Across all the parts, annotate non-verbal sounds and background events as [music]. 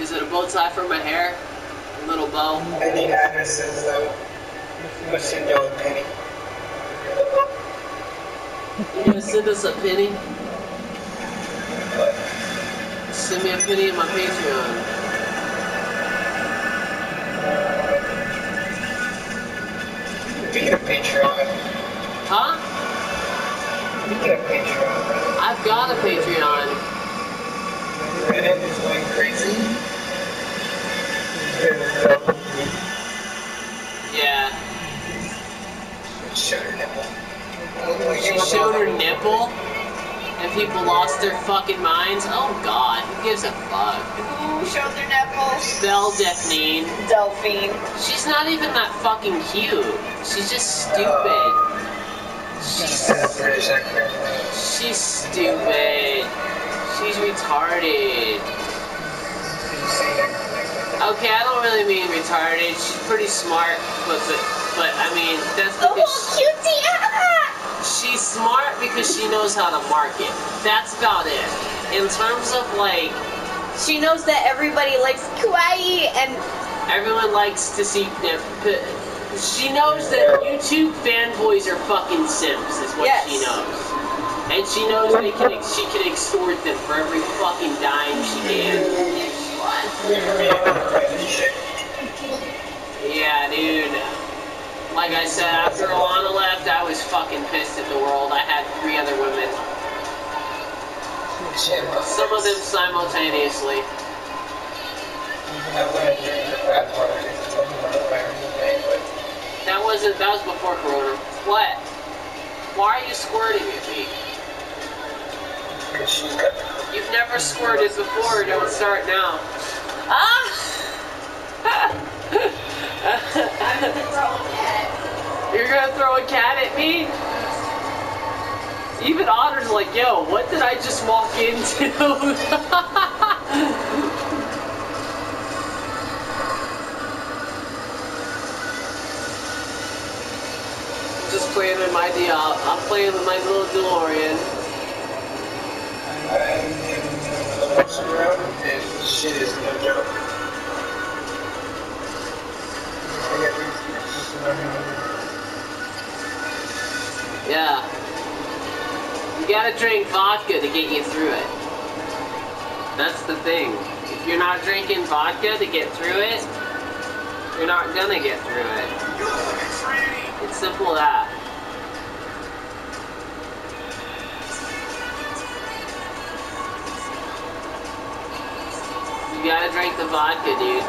Is it a bow tie for my hair? A little bow? I need addresses though. Send y'all a penny. You gonna send us a penny? Send me a penny in my Patreon. Speaking of Patreon, Huh? speaking of Patreon, I've got a Patreon. Reddit is going crazy. Yeah. Showed her nipple. She showed her nipple, and people lost their fucking minds. Oh god, who gives a fuck? Who showed their nipples? Belle Delphine. Delphine. She's not even that fucking cute. She's just stupid. She's She's a British actor. she's stupid. She's retarded. Okay, I don't really mean retarded. She's pretty smart, but but, I mean that's Oh, because cutie! Ah! she's smart because she knows how to market. That's about it. In terms of like She knows that everybody likes kawaii and everyone likes to see. She knows that YouTube fanboys are fucking simps, is what Yes. she knows. And she knows they can she can extort them for every fucking dime she can. [laughs] Yeah, dude. Like I said, after Alana left, I was fucking pissed at the world. I had three other women. Some of them simultaneously. That wasn't. That was before Corona. What? Why are you squirting at me? You've never squirted before. Don't start now. Ah! [laughs] You're gonna throw a cat at me? Even Otter's like, yo, what did I just walk into? [laughs] just playing with my Diop. I'm playing with my little DeLorean. Gotta drink vodka to get you through it. That's the thing. If you're not drinking vodka to get through it, you're not gonna get through it. It's simple that. You gotta drink the vodka, dude.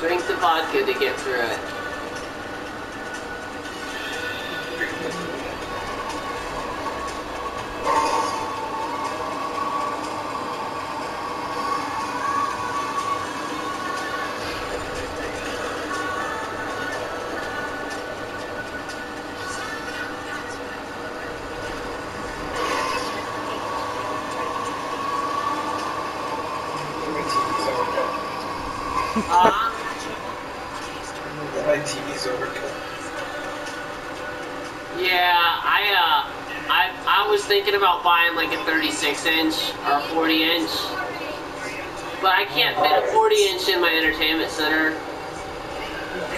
Drink the vodka to get through it. My TV's overkill. yeah, I uh, I I was thinking about buying like a 36 inch or a 40 inch, but I can't fit a 40 inch in my entertainment center.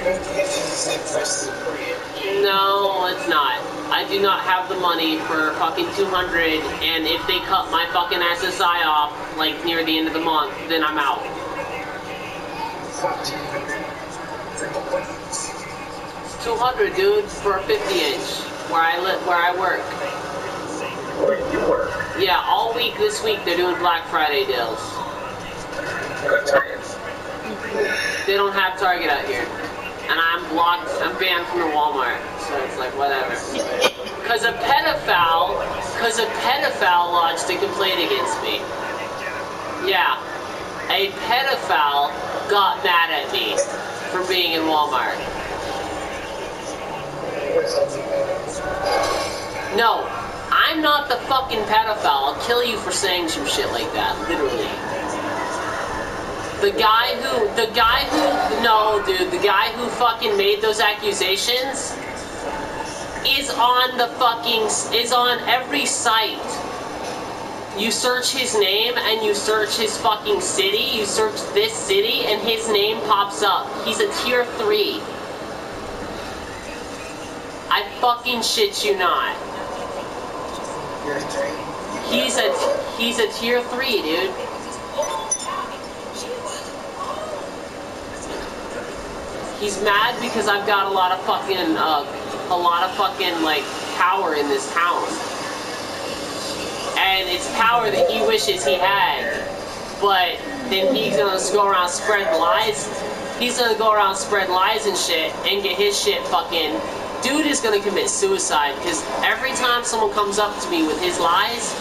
It's the same price as a 48. No, it's not. I do not have the money for fucking 200, and if they cut my fucking SSI off like near the end of the month, then I'm out. It's 200. It's like a one. 200, dude, for a 50 inch where I live, where I work. Or you work. Yeah, all week this week they're doing Black Friday deals. Go Target. They don't have Target out here. And I'm blocked, I'm banned from the Walmart. So it's like, whatever. Cause a pedophile, cause a pedophile lodged a complaint against me. Yeah. A pedophile got mad at me for being in Walmart. No, I'm not the fucking pedophile. I'll kill you for saying some shit like that, literally. The guy who, the guy who, no, dude, the guy who fucking made those accusations is on the fucking, is on every site You search his name and you search his fucking city. You search this city and his name pops up. He's a tier three. I fucking shit you not. He's a he's a tier three, dude. He's mad because I've got a lot of fucking uh, a lot of fucking like power in this town, and it's power that he wishes he had. But then he's gonna go around spread lies. He's gonna go around spread lies and shit and get his shit fucking. Dude is gonna commit suicide because every time someone comes up to me with his lies,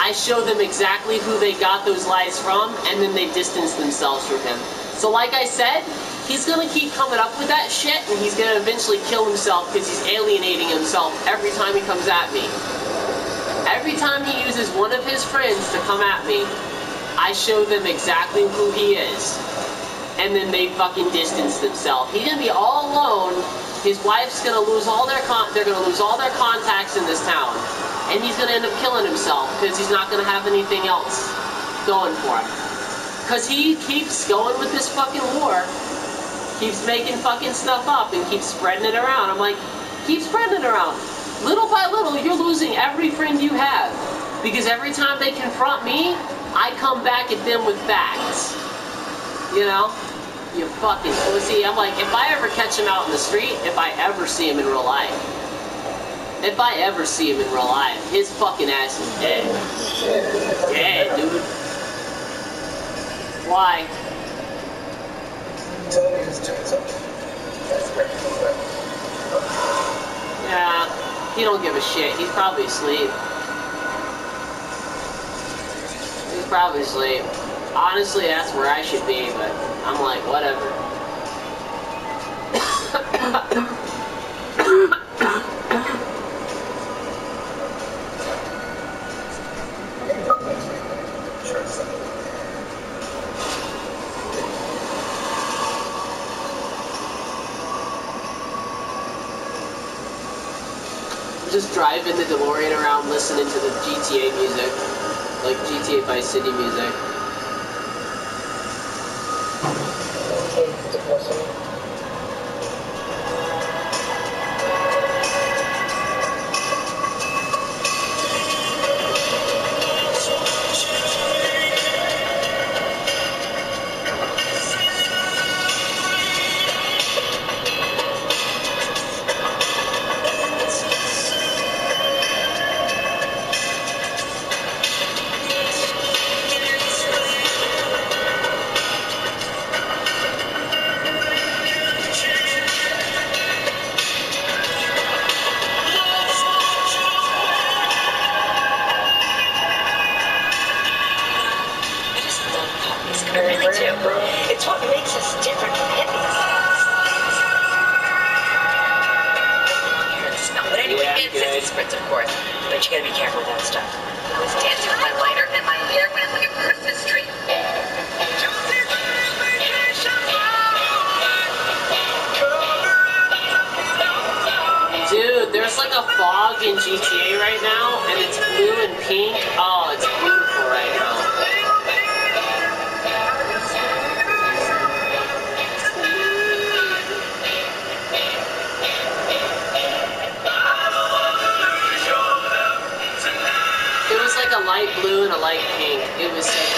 I show them exactly who they got those lies from, and then they distance themselves from him. So, like I said, he's gonna keep coming up with that shit, and he's gonna eventually kill himself because he's alienating himself every time he comes at me. Every time he uses one of his friends to come at me, I show them exactly who he is. And then they fucking distance themselves. He's gonna be all alone. His wife's gonna lose all their con- they're gonna lose all their contacts in this town. And he's gonna end up killing himself because he's not gonna have anything else going for him. Cause he keeps going with this fucking war, keeps making fucking stuff up and keeps spreading it around. I'm like, keep spreading it around. Little by little, you're losing every friend you have. Because every time they confront me, I come back at them with facts. You know? You fucking pussy. I'm like, if I ever catch him out in the street, if I ever see him in real life, if I ever see him in real life, his fucking ass is dead. Dead, dude. Why? He don't give a shit. He's probably asleep. He's probably asleep. Honestly, that's where I should be, but I'm like, whatever. Driving the DeLorean around listening to the GTA music. Like GTA Vice City music. Okay, Anyway, Yeah, it's, spritz, of course. But you gotta be careful with that stuff. I was dancing with my lighter and my hair went like a Christmas tree. Dude, there's like a fog in GTA right now, and it's blue and pink. Oh, Was a light pink. It was.